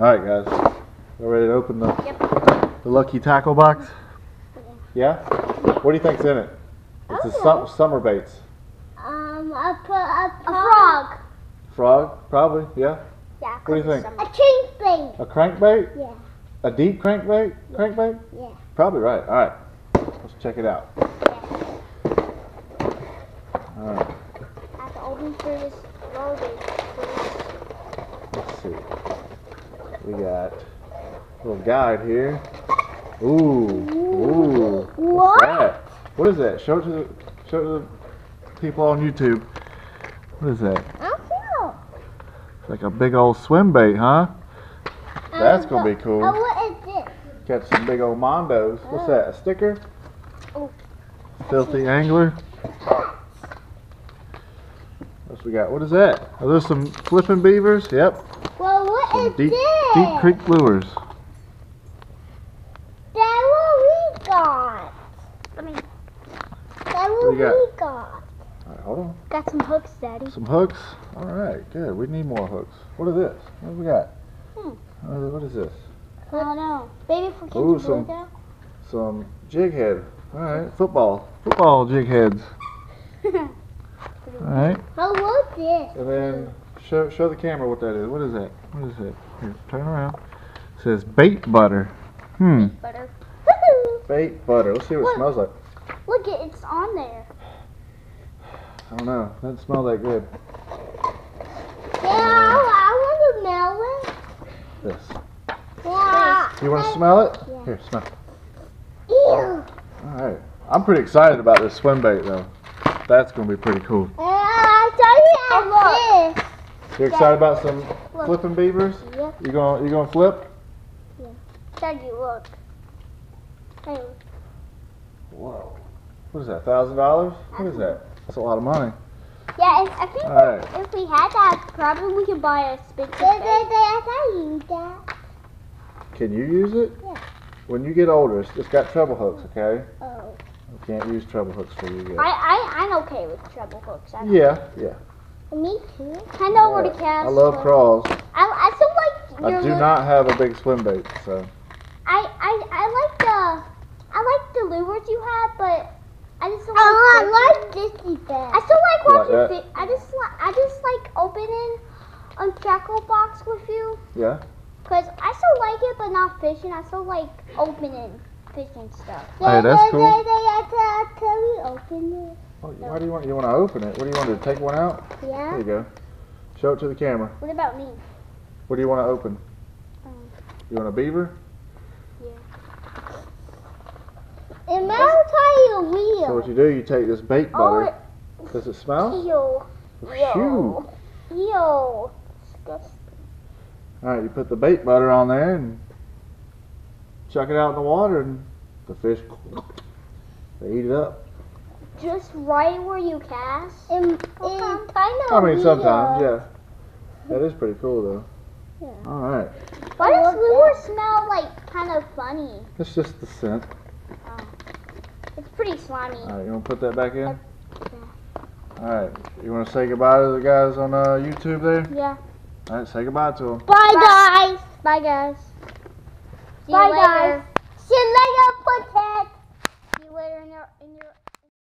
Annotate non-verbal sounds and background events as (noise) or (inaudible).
Alright guys, we're ready to open the, Yep. the lucky tackle box? Yeah? What do you think's in it? It's a sum, summer baits. Um, I put a, A frog. Frog? Probably, yeah? Yeah. What do you think? A chain thing. A crankbait? Yeah. A deep crankbait? Crankbait? Yeah. Probably right. Alright. Let's check it out. Alright, I have to open through this loaded. let's see. We got a little guide here. Ooh. Ooh. What? that? What is that? Show it to the show to the people on YouTube. What is that? I. It's like a big old swim bait, huh? That's gonna be cool. Oh, what is this? Got some big old mondos. What's that? A sticker? Oh. Filthy angler. What's we got? What is that? Are those some flipping beavers? Yep. Well, what Some is this? Deep creek lures. That's what we got. Let me. That's What what you got? we got. Alright, hold on. Got some hooks, Daddy. Some hooks. Alright, good. We need more hooks. What is this? What do we got? Hmm. Uh, what is this? I don't know. Baby for Ooh, some-. Some jig head. Alright, football. Football jig heads. (laughs) Alright. Oh, what's this? And then show show the camera what that is. What is that? What is it? Here, turn around. It says bait butter. Hmm. Butter. Bait butter. Let's see what it smells like. Look, it, it's on there. I don't know. It Doesn't smell that good. Yeah, I, want to smell it. This. Yeah. You want to smell it? Yeah. Here, smell. Ew. Alright. I'm pretty excited about this swim bait though. That's gonna be pretty cool. Uh, I saw you have this. You excited about some Look. flipping beavers? Yeah. You gonna you gonna flip? Yeah. Daddy, look. Hey, Whoa. What is that? Thousand dollars? What is that? That's a lot of money. Yeah, I think All right. if, if we had that, probably we could buy a I that? Can you use it? Yeah. When you get older, it's, it's got treble hooks, okay? Oh. You can't use treble hooks for you I, yet. I, I'm okay with treble hooks. I, Yeah, yeah. Me too. I know where the cast. I love crawls. I, I feel like I do look- not have a big swim bait, so I, I, I like the, I like the lures you have, but I just don't Oh, like. I like this best. I still like You like watching. that? fi- I just like, I just like opening a tackle box with you, yeah. cause I still like it, but not fishing. I still like opening fishing stuff. Hey, that's cool. Did, did, I tell, tell you open it? Oh, why do you want you want to open it? What do you want to do? Take one out? Yeah. There you go. Show it to the camera. What about me? What do you want to open? Um, You want a beaver? Yeah. And now tell you So what you do, you take this bait Oh, butter. Does it smell? ew, Phew. ew. Disgusting. All right, you put the bait butter on there and chuck it out in the water, and the fish they eat it up. Just right where you cast. And, and kind of I mean, sometimes, yeah. That is pretty cool, though. Yeah. All right, Why does love lure smell like kind of funny? it's just the scent. Oh. It's pretty slimy. All right, you want to put that back in? Yeah. All right, you want to say goodbye to the guys on uh, YouTube there? Yeah. All right, say goodbye to them. Bye, guys. Bye guys. See Bye, you later. guys. See you later, potato.